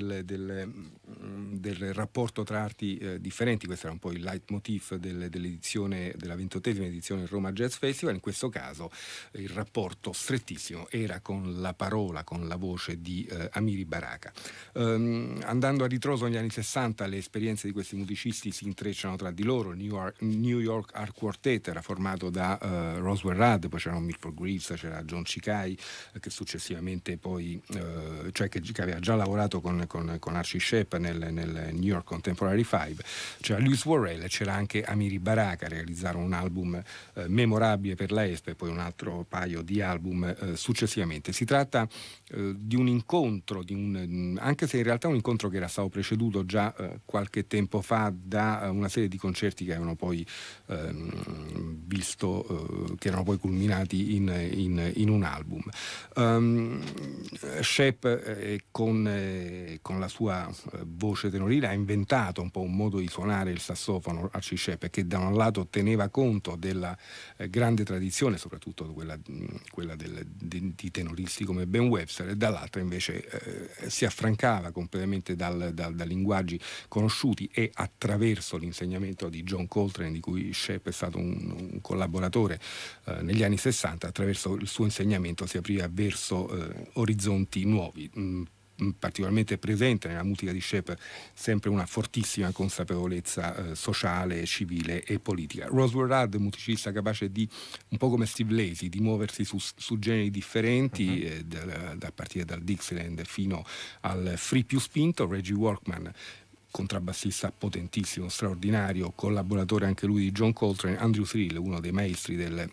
delle, delle del, rapporto tra arti eh, differenti, questo era un po' il leitmotiv del, dell'edizione, della ventottesima edizione del Roma Jazz Festival, in questo caso il rapporto strettissimo era con la parola, con la voce di eh, Amiri Baraka. Um, andando a ritroso negli anni 60 le esperienze di questi musicisti si intrecciano tra di loro, New York, New York Art Quartet era formato da uh, Roswell Rudd, poi c'erano Milford Greaves, c'era John Cikai che successivamente poi, uh, cioè che, che, aveva già lavorato con, con, con Archie Shepp nel, nel, New York Contemporary Five, c'era Lewis Worrell e c'era anche Amiri Baraka, realizzarono un album uh, memorabile per la ESP e poi un altro paio di album successivamente. Si tratta di un incontro, di un, anche se in realtà un incontro che era stato preceduto già qualche tempo fa da una serie di concerti che avevano poi ehm, visto, che erano poi culminati in, in, in un album. Um, Shep eh, con, eh, con, la sua eh, voce tenorile ha inventato un po' un modo di suonare il sassofono Archie Shep che da un lato teneva conto della eh, grande tradizione, soprattutto quella, quella del, di, di, tenoristi come Ben Webster, e dall'altra invece eh, si affrancava completamente dal, dal, da linguaggi conosciuti e attraverso l'insegnamento di John Coltrane, di cui Shep è stato un, un collaboratore eh, negli anni 60, attraverso il suo insegnamento si apriva verso eh, orizzonti nuovi. Mm, particolarmente presente nella musica di Shep sempre una fortissima consapevolezza eh, sociale, civile e politica. Roswell Rudd, musicista capace di, un po' come Steve Lacy, di muoversi su, su generi differenti, uh-huh. eh, da, da partire dal Dixieland fino al free più spinto, Reggie Workman contrabbassista potentissimo, straordinario, collaboratore anche lui di John Coltrane, Andrew Thrill, uno dei maestri del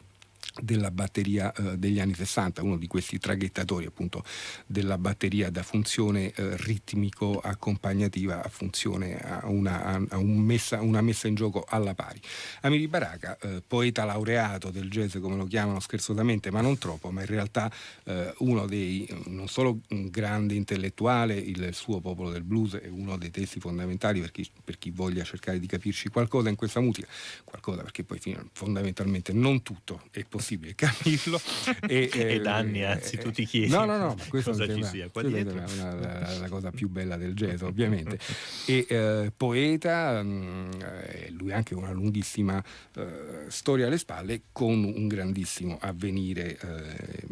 della batteria eh, degli anni 60, uno di questi traghettatori appunto della batteria da funzione eh, ritmico accompagnativa a funzione a una, a un messa, una, messa, in gioco alla pari. Amiri Baraka, eh, poeta laureato del jazz come lo chiamano scherzosamente, ma non troppo, ma in realtà eh, uno dei, non solo un grande intellettuale, il suo popolo del blues è uno dei testi fondamentali per chi, per chi voglia cercare di capirci qualcosa in questa musica, qualcosa perché poi fondamentalmente non tutto è possibile possibile capirlo. e, eh, da anni anzi tu ti chiedi no, no, no, cosa ci sia qua dietro. È una, la, la, cosa più bella del jazz ovviamente. e eh, poeta, mh, mm, eh, lui ha anche una lunghissima eh, storia alle spalle con un grandissimo avvenire eh,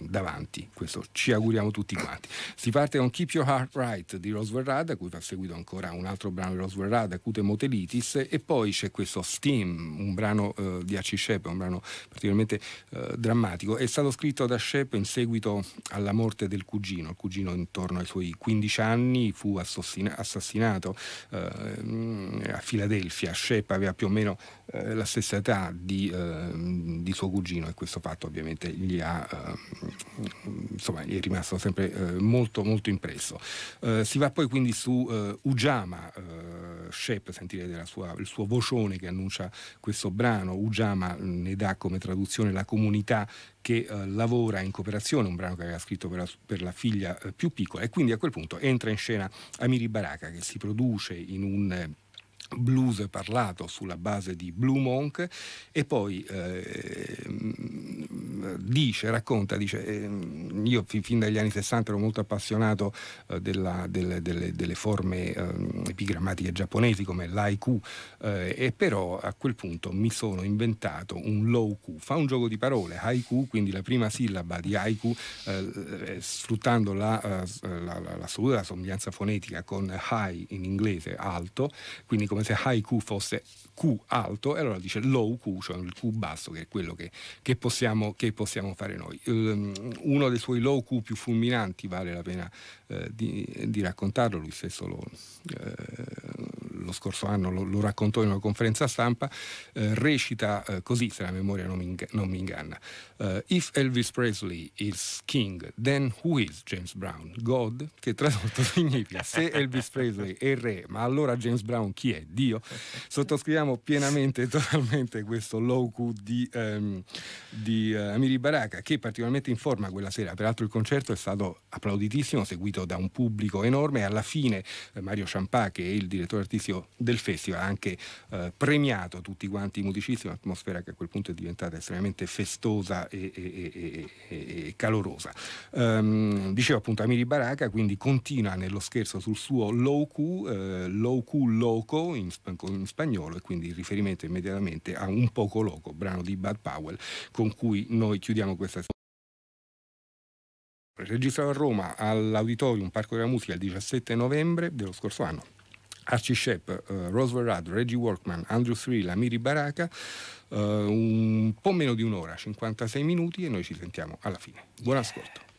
davanti, questo ci auguriamo tutti quanti. Si parte con Keep Your Heart Right di Roswell Rudd, a cui fa seguito ancora un altro brano di Roswell Rudd, Acute Motelitis, e poi c'è questo Steam, un brano di Archie Shep, un brano particolarmente uh, drammatico. È stato scritto da Shep in seguito alla morte del cugino, il cugino intorno ai suoi 15 anni fu assassina- assassinato uh, a Filadelfia. Shep aveva più o meno la stessa età di, di, suo cugino e questo fatto ovviamente gli ha insomma è rimasto sempre eh, molto molto impresso. Eh, si va poi quindi su eh, Ujama, eh, Shep, sentirete sua, il suo vocione che annuncia questo brano, Ujama ne dà come traduzione la comunità che eh, lavora in cooperazione, un brano che aveva scritto per la, per la figlia eh, più piccola e quindi a quel punto entra in scena Amiri Baraka che si produce in un blues parlato sulla base di Blue Monk e poi eh, dice, racconta, dice, eh, io fin dagli anni 60 ero molto appassionato eh, della, delle, delle, delle, forme eh, epigrammatiche giapponesi come l'haiku eh, e però a quel punto mi sono inventato un low-ku, fa un gioco di parole, haiku, quindi la prima sillaba di haiku eh, sfruttando la, la, la, la somiglianza fonetica con high in inglese, alto, quindi come se haiku fosse Q alto e allora dice low Q, cioè il Q basso che è quello che, che, possiamo, che possiamo, fare noi. Um, uno dei suoi low Q più fulminanti vale la pena eh, di, di, raccontarlo, lui stesso lo, eh, lo scorso anno lo, lo, raccontò in una conferenza stampa, eh, recita eh, così se la memoria non mi, ing- non mi inganna. Uh, if Elvis Presley is king, then who is James Brown? God, che tradotto significa se Elvis Presley è re, ma allora James Brown chi è? Dio? Sottoscriviamo pienamente e totalmente questo low di, um, di uh, Amiri Baraka, che particolarmente in forma quella sera. Peraltro il concerto è stato applauditissimo, seguito da un pubblico enorme alla fine uh, Mario Ciampà, che è il direttore artistico all'inizio del festival, ha anche eh, premiato tutti quanti i musicisti, un'atmosfera che a quel punto è diventata estremamente festosa e, e, e, e calorosa. Um, dicevo appunto Amiri Baraka, quindi continua nello scherzo sul suo low Q, eh, low Q loco in, in, spagnolo e quindi il riferimento immediatamente a un poco loco, brano di Bud Powell con cui noi chiudiamo questa registrato a Roma all'Auditorium Parco della Musica il 17 novembre dello scorso anno. Archie Shep, uh, Rose Verrad, Reggie Workman, Andrew Thrill, Amiri Baraka, uh, un po' meno di un'ora, 56 minuti e noi ci sentiamo alla fine. Buon ascolto.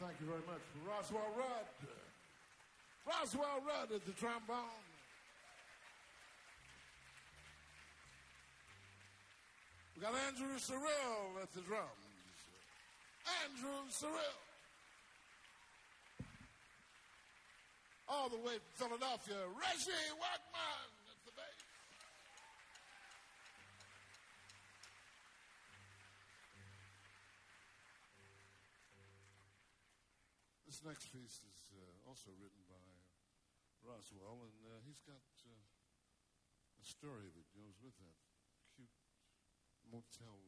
Thank you very much Roswell Rudd. Roswell Rudd at the trombone. We got Andrew Cyrille at the drums. Andrew Cyrille. All the way from Philadelphia, Reggie Workman This next piece is uh, also written by Roswell, and uh, he's got uh, a story that goes with that cute motel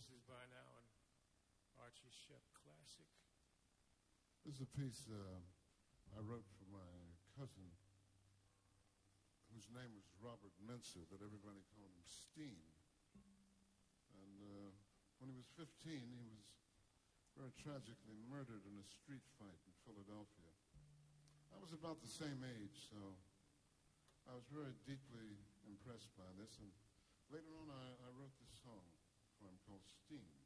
This is by now an Archie Shepp classic. This is a piece uh, I wrote for my cousin, whose name was Robert Menser, but everybody called him Steam. And uh, when he was 15, he was very tragically murdered in a street fight in Philadelphia. I was about the same age, so I was very deeply impressed by this. And later on, I, I wrote this song him called Steam.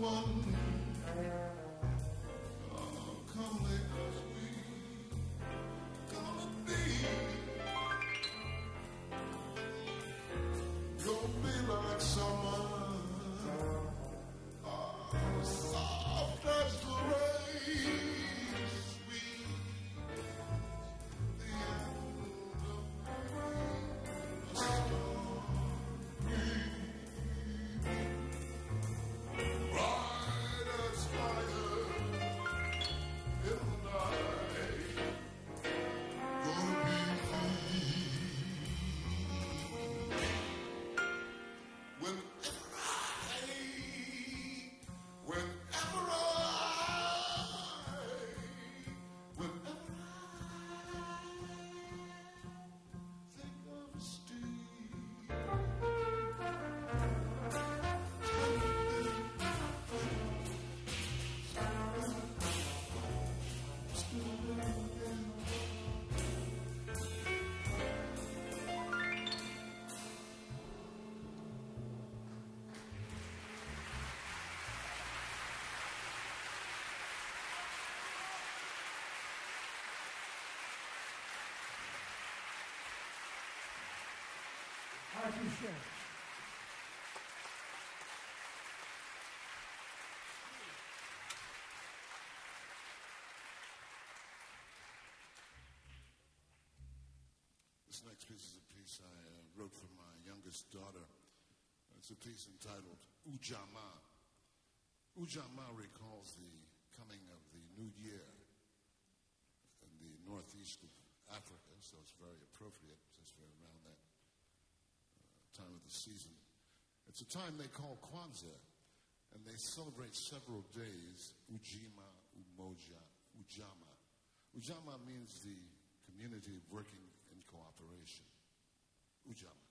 someone This next piece is a piece I uh, wrote for my youngest daughter. It's a piece entitled U-Jamaa. U-Jamaa recalls the coming of the new year in the northeast of Africa, so it's very appropriate since we're around that time of the season. It's a time they call Kwanzaa, and they celebrate several days Ujima, Umoja, Ujamaa. Ujamaa means the community working in cooperation. U-Jamaa.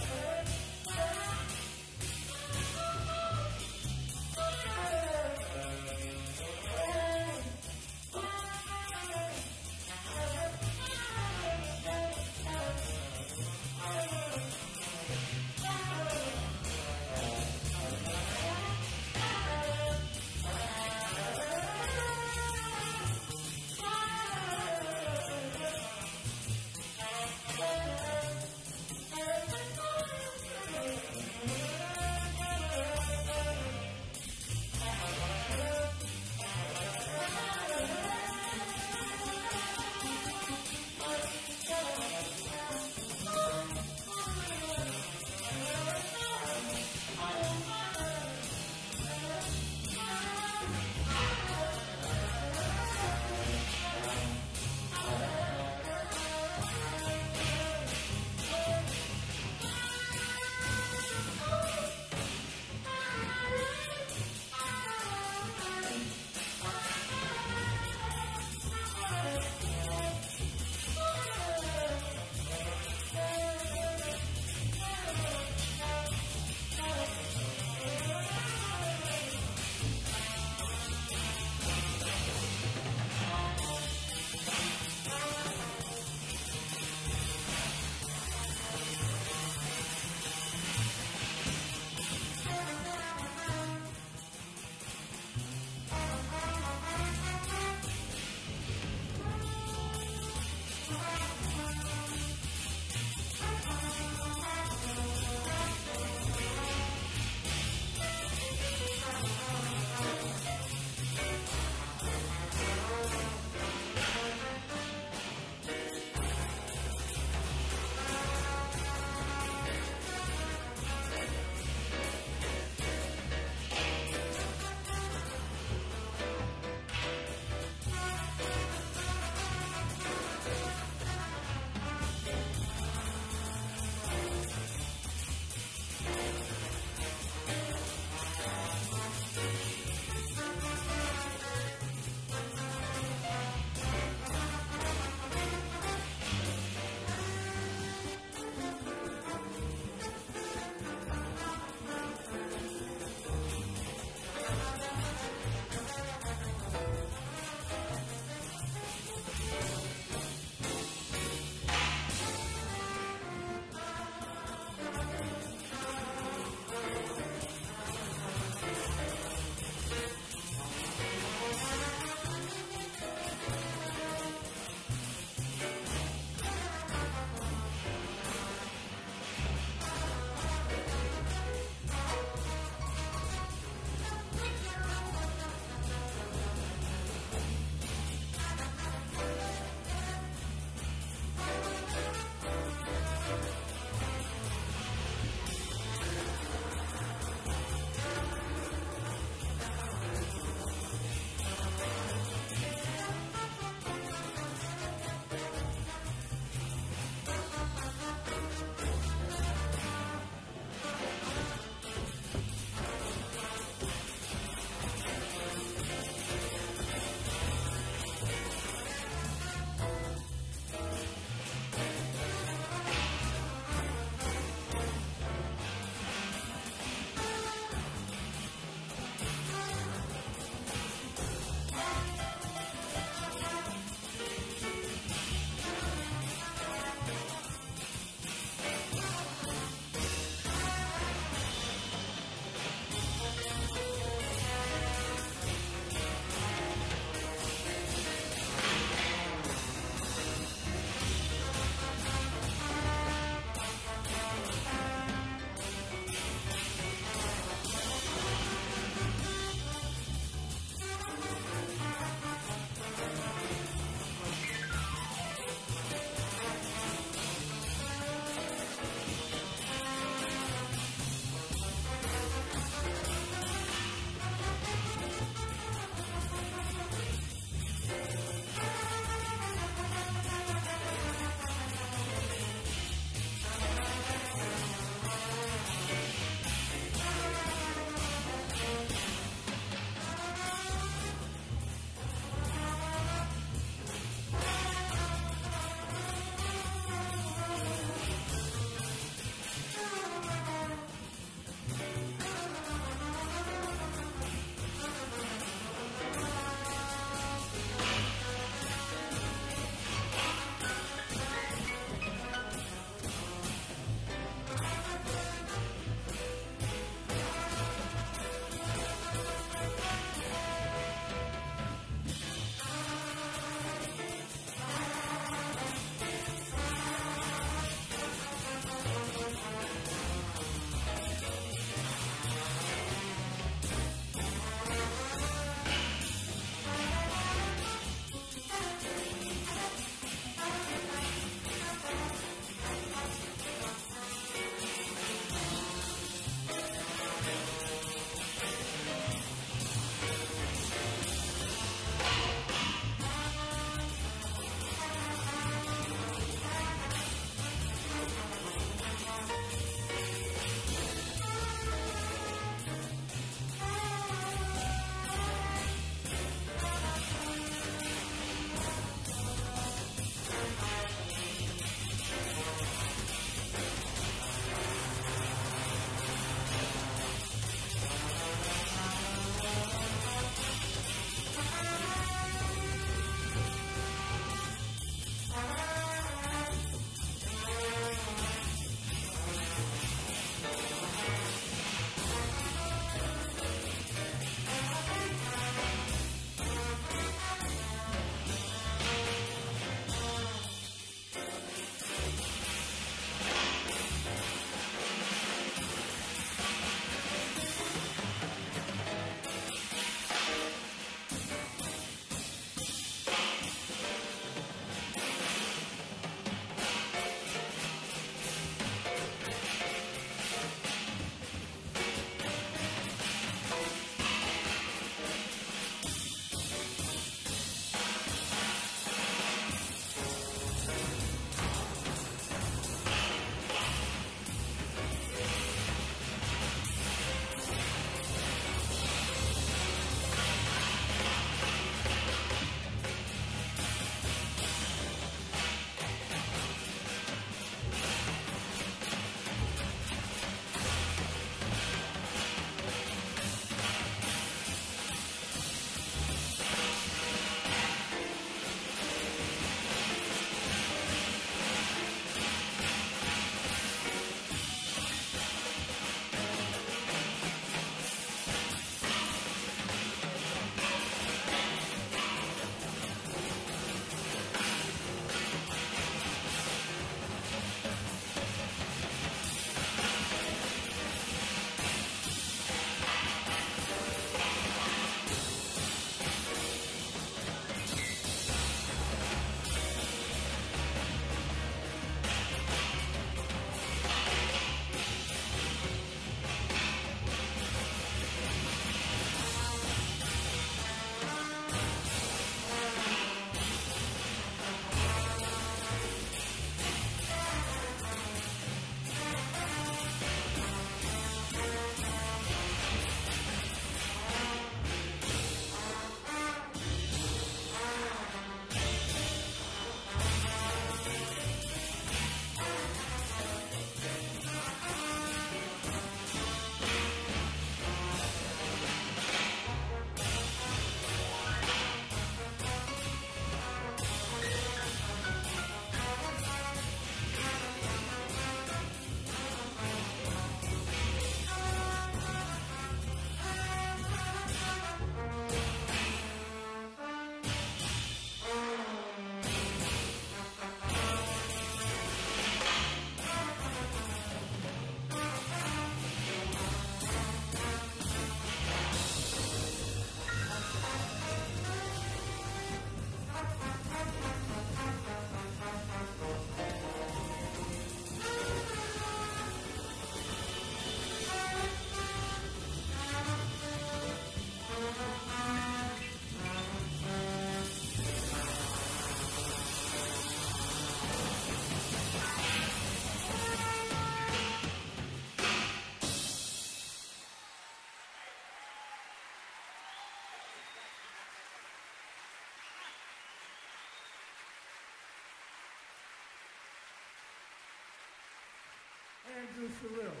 Andrew Cyrille.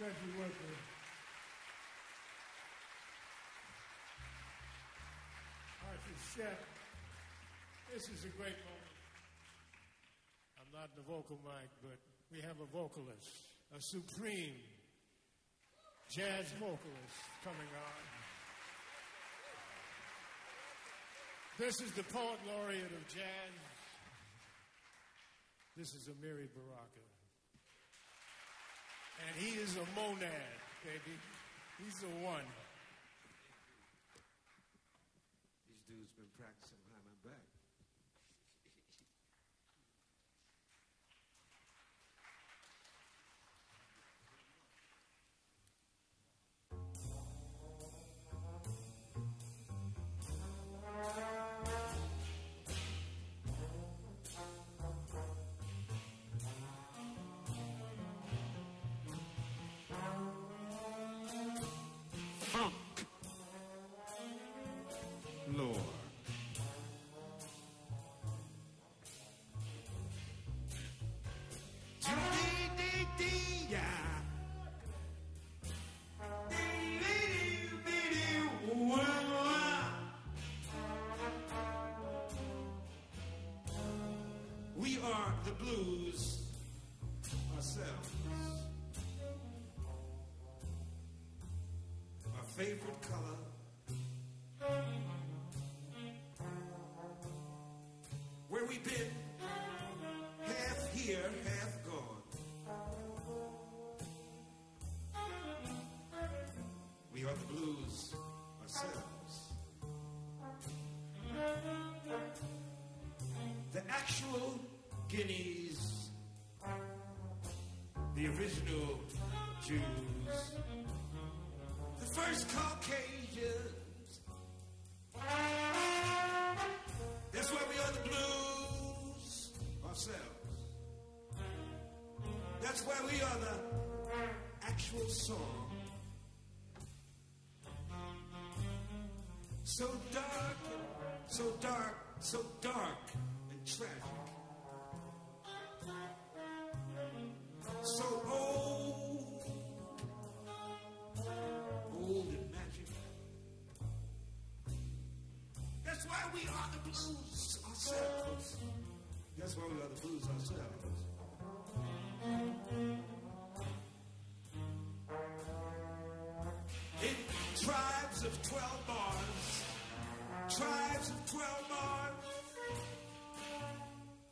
Reggie Workman. Archie Shepp. This is a great moment. I'm not the vocal mic, but we have a vocalist, a supreme jazz vocalist coming on. This is the poet laureate of jazz. This is Amiri Baraka. And he is a monad, baby. He's the one. These dudes been practicing We are the blues ourselves. Our favorite color. Where we've been actual guineas, the original Jews, the first Caucasians. That's why we are the blues ourselves. That's why we are the actual song. So dark, so dark, so dark tragic. So old, old and magic. That's why we are the blues ourselves. That's why we are the blues ourselves. In tribes of 12 bars, tribes of 12 bars,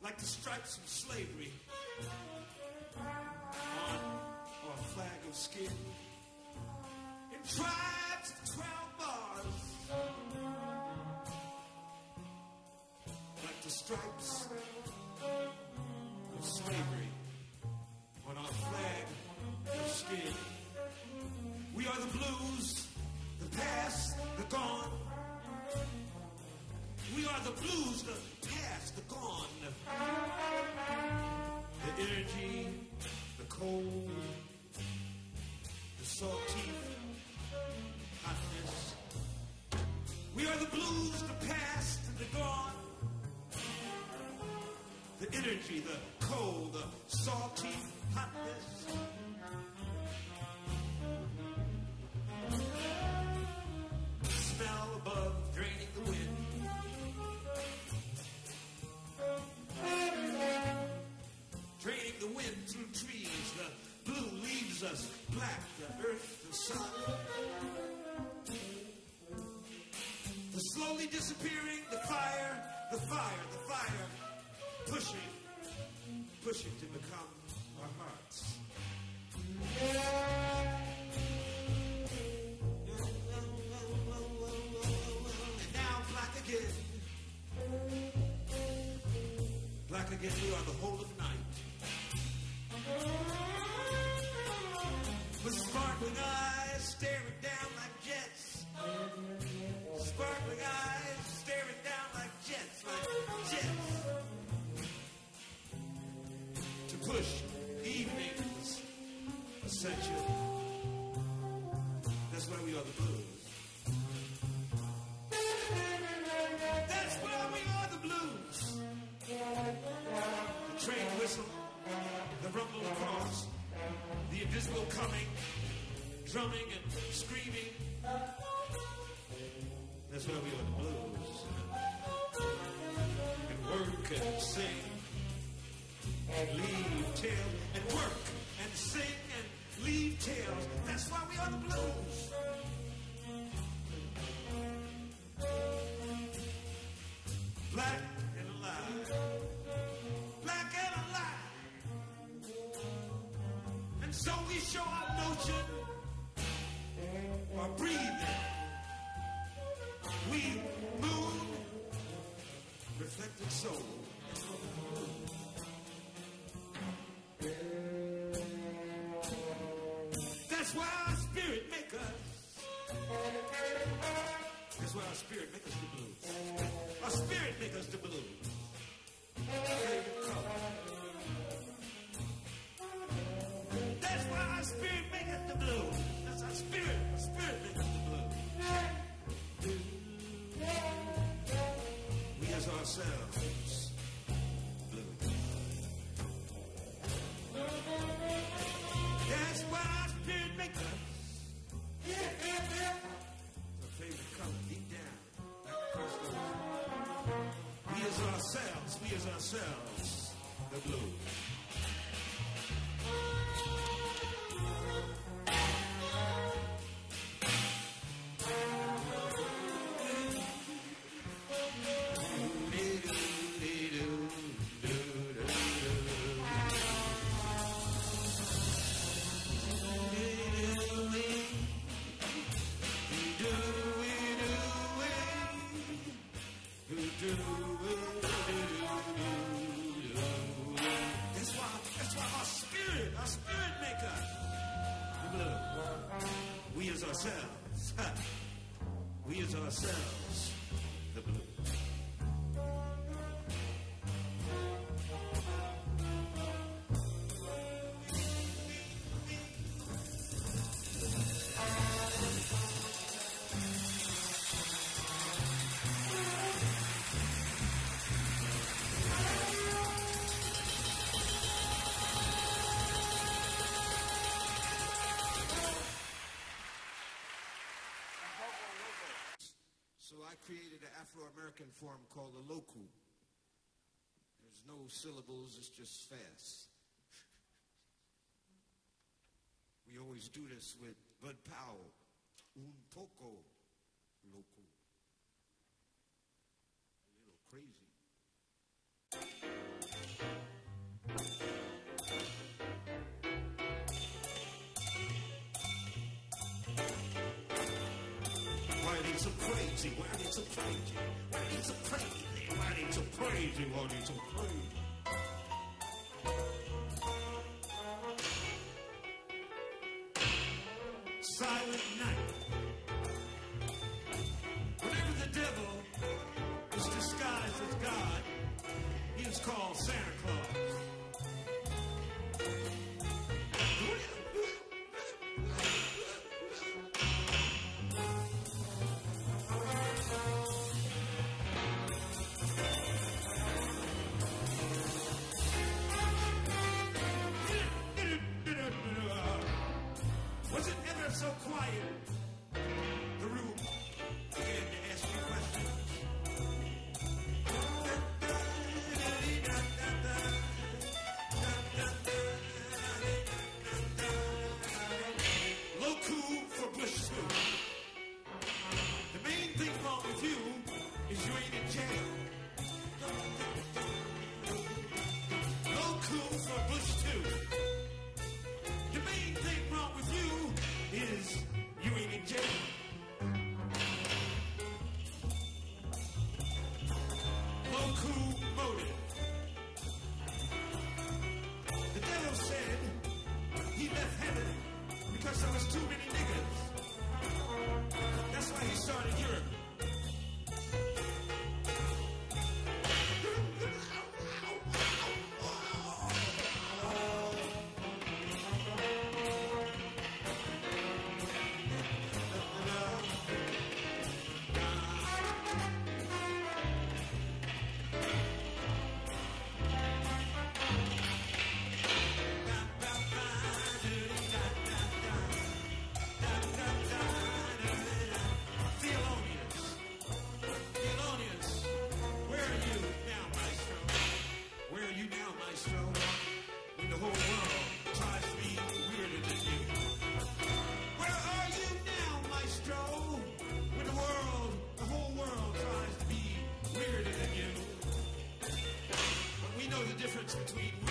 like the stripes of slavery on our flag of skin. In tribes of 12 bars, like the stripes of slavery on our flag of skin. We are the blues, the past, the gone. We are the blues, the the gone. The energy, the cold, the salty hotness. We are the blues, the past, and the gone. The energy, the cold, the salty hotness. Black. The earth, the sun. The slowly disappearing, the fire, the fire, the fire. Pushing, pushing to become our hearts. And now black again. Black again, we are the whole of sparkling eyes staring down like jets. Sparkling eyes staring down like jets, like jets. To push evening's essential. of your blues and work and sing and leave tales and work and sing and leave tales. That's why we are the blues. Black and alive. Black and alive. And so we show our notion. That's why our spirit makes us. That's why our spirit make us blues. Our spirit makes us do blues. ourselves the blues. form called a loku. There's no syllables, it's just fast. we always do this with Bud Powell. Un poco loco. Call Santa Claus. Sweet.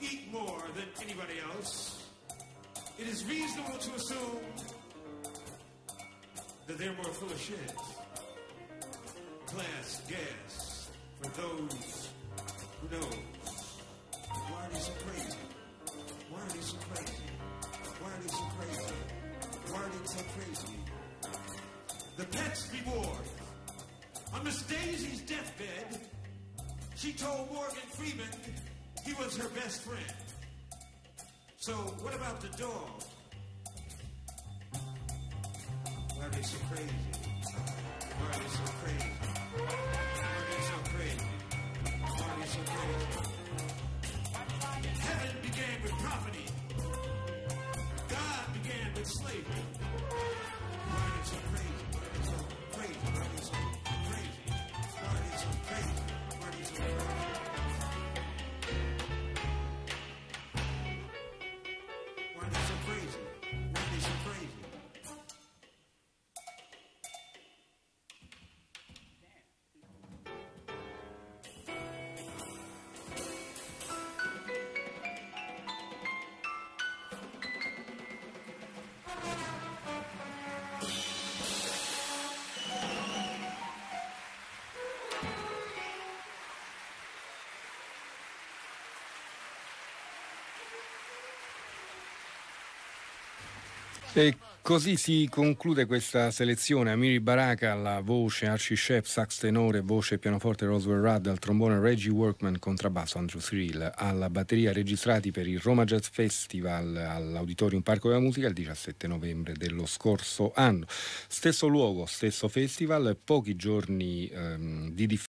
eat more than anybody else, it is reasonable to assume that they're more full of shit. Class gas for those who know. Why are they so crazy? Why are they so crazy? Why are they so crazy? Why are they so crazy? the pet's reward. On Miss Daisy's deathbed, she told Morgan Freeman he was her best friend. So, what about the dog? Why are they so crazy? Why are they so crazy? Why are they so crazy? Why are they so crazy? Heaven began with property. God began with slavery. E così si conclude questa selezione. Amiri Baraka alla voce, Archie Shep, sax tenore, voce pianoforte Roswell Rudd, al trombone Reggie Workman, contrabbasso Andrew Cyril, alla batteria registrati per il Roma Jazz Festival all'Auditorium Parco della Musica il 17 novembre dello scorso anno. Stesso luogo, stesso festival, pochi giorni ehm, di differenza